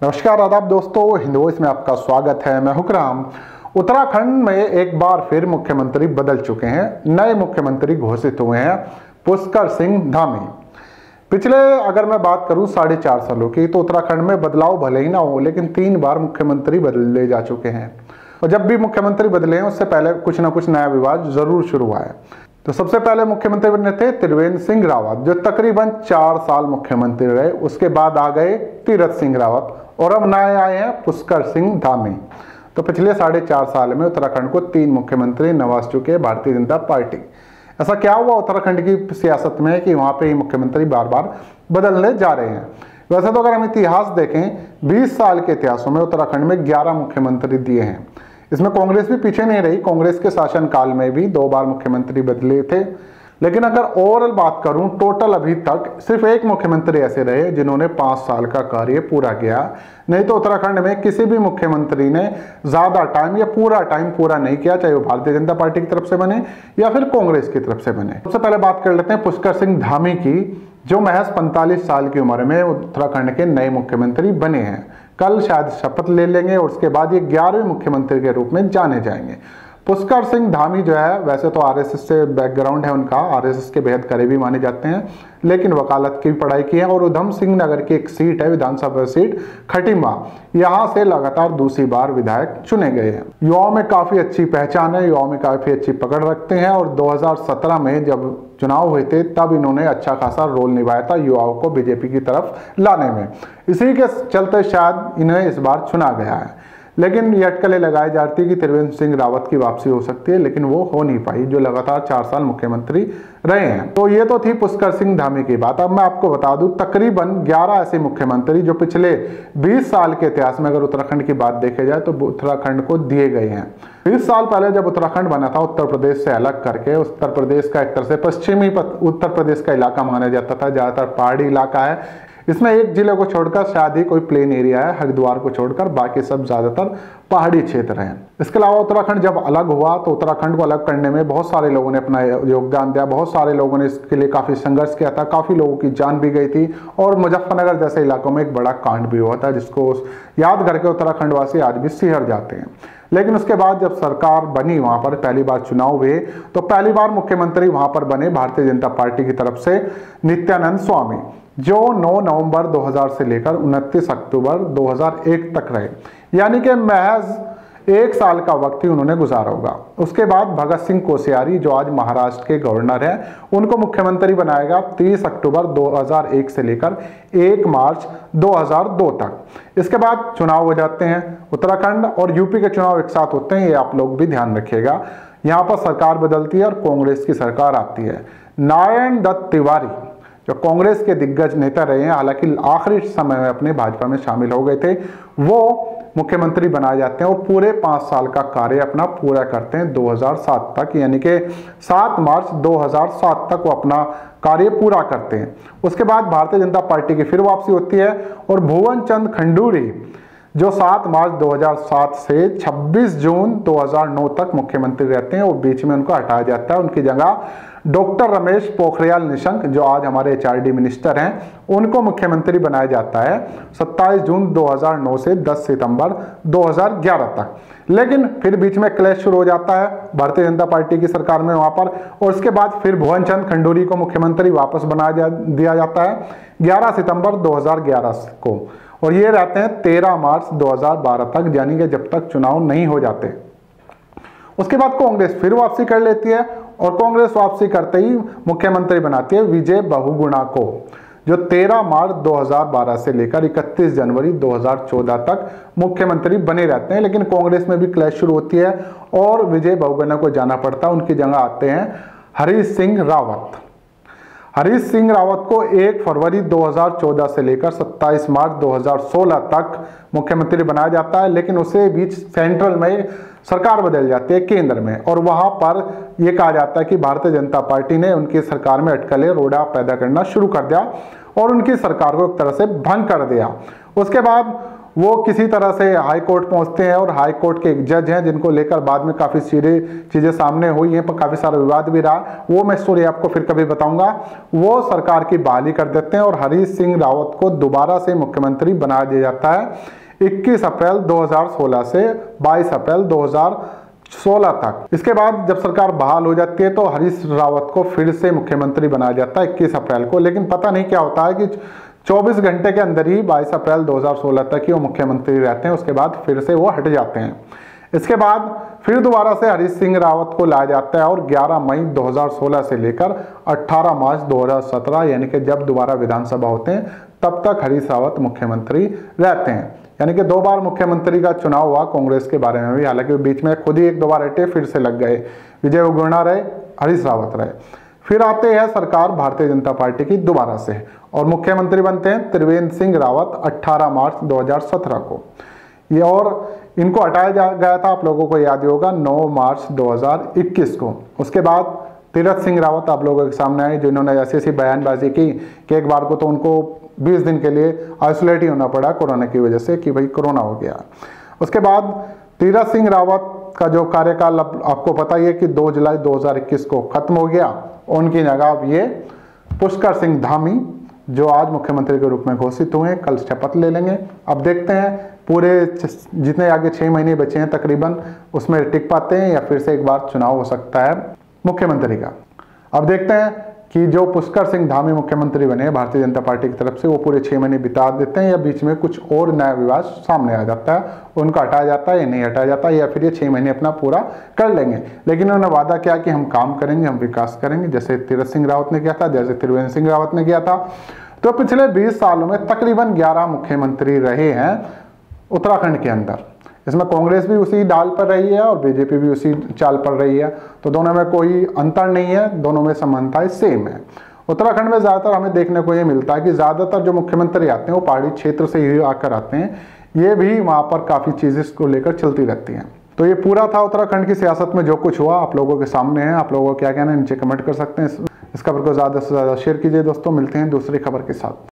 नमस्कार आदाब दोस्तों हिंदू में आपका स्वागत है। मैं हुक्राम उत्तराखंड में एक बार फिर मुख्यमंत्री बदल चुके हैं। नए मुख्यमंत्री घोषित हुए हैं, पुष्कर सिंह धामी। पिछले, अगर मैं बात करूँ, साढ़े चार सालों की तो उत्तराखंड में बदलाव भले ही ना हो, लेकिन तीन बार मुख्यमंत्री बदले जा चुके हैं। और जब भी मुख्यमंत्री बदले हैं, उससे पहले कुछ ना कुछ नया विवाद ज़रूर शुरू हुआ है। तो सबसे पहले मुख्यमंत्री बने थे त्रिवेंद्र सिंह रावत, जो तकरीबन चार साल मुख्यमंत्री रहे। उसके बाद आ गए तीरथ सिंह रावत और अब नए आए हैं पुष्कर सिंह धामी। तो पिछले साढ़े चार साल में उत्तराखंड को तीन मुख्यमंत्री नवाज़ चुके भारतीय जनता पार्टी। ऐसा क्या हुआ उत्तराखंड की सियासत में कि वहाँ पे ही मुख्यमंत्री बार बार बदलने जा रहे हैं? वैसे तो अगर हम इतिहास देखें 20 साल के इतिहासों में उत्तराखंड में 11 मुख्यमंत्री दिए हैं। इसमें कांग्रेस भी पीछे नहीं रही। कांग्रेस के शासन काल में भी दो बार मुख्यमंत्री बदले थे। लेकिन अगर ओवरऑल बात करूँ, टोटल अभी तक सिर्फ़ एक मुख्यमंत्री ऐसे रहे जिन्होंने पाँच साल का कार्य पूरा किया। नहीं तो उत्तराखंड में किसी भी मुख्यमंत्री ने ज़्यादा टाइम या पूरा टाइम पूरा नहीं किया, चाहे वो भारतीय जनता पार्टी की तरफ़ से बने या फिर कांग्रेस की तरफ़ से बने। सबसे पहले बात कर लेते हैं पुष्कर सिंह धामी की, जो महज 45 साल की उम्र में उत्तराखंड के नए मुख्यमंत्री बने हैं। कल शायद शपथ ले लेंगे और उसके बाद ये ग्यारहवें मुख्यमंत्री के रूप में जाने जाएँगे। पुष्कर सिंह धामी जो है, वैसे तो आरएसएस से बैकग्राउंड है उनका, आरएसएस के बेहद करीबी माने जाते हैं, लेकिन वकालत की पढ़ाई की है और उधम सिंह नगर की एक सीट है, विधानसभा सीट, खटीमा। यहाँ से लगातार दूसरी बार विधायक चुने गए हैं। युवाओं में काफ़ी अच्छी पहचान है, युवाओं में काफ़ी अच्छी पकड़ रखते हैं और 2017 में जब चुनाव हुए थे, तब इन्होंने अच्छा खासा रोल निभाया था युवाओं को बीजेपी की तरफ़ लाने में। इसी के चलते शायद इन्हें इस बार चुना गया है। लेकिन ये अटकलें लगाई जाती है कि त्रिवेंद्र सिंह रावत की वापसी हो सकती है, लेकिन वो हो नहीं पाई, जो लगातार चार साल मुख्यमंत्री रहे हैं। तो ये तो थी पुष्कर सिंह धामी की बात। अब मैं आपको बता दूँ, तकरीबन 11 ऐसे मुख्यमंत्री जो पिछले 20 साल के इतिहास में अगर उत्तराखंड की बात देखे जाए तो उत्तराखंड को दिए गए हैं। बीस साल पहले जब उत्तराखंड बना था, उत्तर प्रदेश से अलग करके, उत्तर प्रदेश का एक तरह से पश्चिमी उत्तर प्रदेश का इलाका माना जाता था, ज़्यादातर पहाड़ी इलाका है। इसमें एक ज़िले को छोड़कर शायद ही कोई प्लेन एरिया है, हरिद्वार को छोड़कर, बाकी सब ज़्यादातर पहाड़ी क्षेत्र हैं। इसके अलावा उत्तराखंड जब अलग हुआ तो उत्तराखंड को अलग करने में बहुत सारे लोगों ने अपना योगदान दिया, बहुत सारे लोगों ने इसके लिए काफ़ी संघर्ष किया था, काफ़ी लोगों की जान भी गई थी, और मुजफ्फरनगर जैसे इलाकों में एक बड़ा कांड भी हुआ था, जिसको याद करके उत्तराखंड वासी आज भी सिहर जाते हैं। लेकिन उसके बाद जब सरकार बनी वहाँ पर, पहली बार चुनाव हुए तो पहली बार मुख्यमंत्री वहाँ पर बने, भारतीय जनता पार्टी की तरफ़ से नित्यानंद स्वामी। जो 9 नवंबर 2000 से लेकर 29 अक्टूबर 2001 तक रहे। यानी कि महज एक साल का वक्त ही उन्होंने गुजारा होगा। उसके बाद भगत सिंह कोश्यारी, जो आज महाराष्ट्र के गवर्नर हैं, उनको मुख्यमंत्री बनाएगा 30 अक्टूबर 2001 से लेकर 1 मार्च 2002 तक। इसके बाद चुनाव हो जाते हैं, उत्तराखंड और यूपी के चुनाव एक साथ होते हैं, ये आप लोग भी ध्यान रखिएगा। यहाँ पर सरकार बदलती है और कांग्रेस की सरकार आती है। नारायण दत्त तिवारी जो कांग्रेस के दिग्गज नेता रहे हैं, हालाँकि आखिरी समय में अपने भाजपा में शामिल हो गए थे, वो मुख्यमंत्री बनाए जाते हैं। और पूरे पाँच साल का कार्य अपना पूरा करते हैं 2007 तक, यानी कि 7 मार्च 2007 तक वो अपना कार्य पूरा करते हैं। उसके बाद भारतीय जनता पार्टी की फिर वापसी होती है और भुवन चंद खंडूरी जो 7 मार्च 2007 से 26 जून 2009 तक मुख्यमंत्री रहते हैं और बीच में उनको हटाया जाता है। उनकी जगह डॉक्टर रमेश पोखरियाल निशंक जो आज हमारे एचआरडी मिनिस्टर हैं उनको मुख्यमंत्री बनाया जाता है 27 जून 2009 से 10 सितंबर 2011 तक। लेकिन फिर बीच में क्लैश शुरू हो जाता है भारतीय जनता पार्टी की सरकार में वहाँ पर और उसके बाद फिर भुवन चंद खंडूरी को मुख्यमंत्री वापस बना जा, दिया जाता है 11 सितंबर 2011 को। और ये रहते हैं 13 मार्च 2012 तक, यानी कि जब तक चुनाव नहीं हो जाते। उसके बाद कांग्रेस फिर वापसी कर लेती है और कांग्रेस वापसी करते ही मुख्यमंत्री बनाती है विजय बहुगुणा को, जो 13 मार्च 2012 से लेकर 31 जनवरी 2014 तक मुख्यमंत्री बने रहते हैं। लेकिन कांग्रेस में भी क्लैश शुरू होती है और विजय बहुगुणा को जाना पड़ता है। उनकी जगह आते हैं हरीश सिंह रावत। हरीश सिंह रावत को 1 फरवरी 2014 से लेकर 27 मार्च 2016 तक मुख्यमंत्री बनाया जाता है, लेकिन उसे बीच सेंट्रल में सरकार बदल जाती है, केंद्र में। और वहाँ पर यह कहा जाता है कि भारतीय जनता पार्टी ने उनकी सरकार में अटकले, रोड़ा पैदा करना शुरू कर दिया और उनकी सरकार को एक तरह से भंग कर दिया। उसके बाद वो किसी तरह से हाई कोर्ट पहुँचते हैं और हाई कोर्ट के एक जज हैं जिनको लेकर बाद में काफ़ी सीधे चीज़ें सामने हुई हैं, पर काफ़ी सारा विवाद भी रहा। वो मैं स्टोरी आपको फिर कभी बताऊँगा। वो सरकार की बहाली कर देते हैं और हरीश सिंह रावत को दोबारा से मुख्यमंत्री बना दिया जाता है। 21 अप्रैल 2016 से 22 अप्रैल 2016 तक। इसके बाद जब सरकार बहाल हो जाती है तो हरीश रावत को फिर से मुख्यमंत्री बनाया जाता है 21 अप्रैल को। लेकिन पता नहीं क्या होता है कि 24 घंटे के अंदर ही 22 अप्रैल 2016 तक ही वो मुख्यमंत्री रहते हैं, उसके बाद फिर से वो हट जाते हैं। इसके बाद फिर दोबारा से हरीश सिंह रावत को लाया जाता है और 11 मई 2016 से लेकर 18 मार्च 2017 यानी कि जब दोबारा विधानसभा होते हैं, तब तक हरीश रावत मुख्यमंत्री रहते हैं। यानी कि दो बार मुख्यमंत्री का चुनाव हुआ कांग्रेस के बारे में भी, हालाँकि बीच में खुद ही एक दो बार हटे, फिर से लग गए। विजय उगुणा रहे, हरीश रावत रहे। फिर आते हैं सरकार भारतीय जनता पार्टी की दोबारा से। और मुख्यमंत्री बनते हैं त्रिवेंद्र सिंह रावत 18 मार्च 2017 को। ये और इनको हटाया जा, गया था, आप लोगों को याद होगा 9 मार्च 2021 को। उसके बाद तीरथ सिंह रावत आप लोगों के सामने आए, जिन्होंने ऐसी ऐसी बयानबाजी की कि एक बार को तो उनको 20 दिन के लिए आइसोलेट ही होना पड़ा कोरोना की वजह से कि भाई कोरोना हो गया। उसके बाद तीरथ सिंह रावत का जो कार्यकाल आपको पता ही है कि 2 जुलाई 2021 को खत्म हो गया। उनकी जगह अब ये पुष्कर सिंह धामी, जो आज मुख्यमंत्री के रूप में घोषित हुए कल शपथ ले लेंगे। अब देखते हैं, पूरे जितने आगे छः महीने बचे हैं तकरीबन, उसमें टिक पाते हैं या फिर से एक बार चुनाव हो सकता है मुख्यमंत्री का। अब देखते हैं कि जो पुष्कर सिंह धामी मुख्यमंत्री बने भारतीय जनता पार्टी की तरफ़ से, वो पूरे छः महीने बिता देते हैं या बीच में कुछ और नया विवाद सामने आ जाता है। उनका हटाया जाता है या नहीं हटाया जाता, या फिर ये छः महीने अपना पूरा कर लेंगे। लेकिन उन्होंने वादा किया कि हम काम करेंगे, हम विकास करेंगे, जैसे तीरथ सिंह रावत ने किया था, जैसे त्रिवेंद्र सिंह रावत ने किया था। तो पिछले बीस सालों में तकरीबन ग्यारह मुख्यमंत्री रहे हैं उत्तराखंड के अंदर। इसमें कांग्रेस भी उसी डाल पर रही है और बीजेपी भी उसी चाल पर रही है। तो दोनों में कोई अंतर नहीं है, दोनों में समानताएँ सेम है। उत्तराखंड में ज़्यादातर हमें देखने को ये मिलता है कि ज़्यादातर जो मुख्यमंत्री आते हैं, वो पहाड़ी क्षेत्र से ही आकर आते हैं। ये भी वहाँ पर काफ़ी चीज़ें को लेकर चलती रहती हैं। तो ये पूरा था उत्तराखंड की सियासत में जो कुछ हुआ। आप लोगों के सामने है। आप लोगों को क्या कहना है? नीचे कमेंट कर सकते हैं। इस खबर को ज़्यादा से ज़्यादा शेयर कीजिए दोस्तों। मिलते हैं दूसरी खबर के साथ।